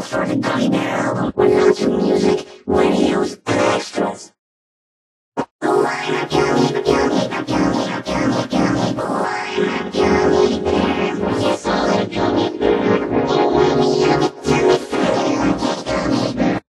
for the dying now. when Hudson Music, when he was an extras. The lineup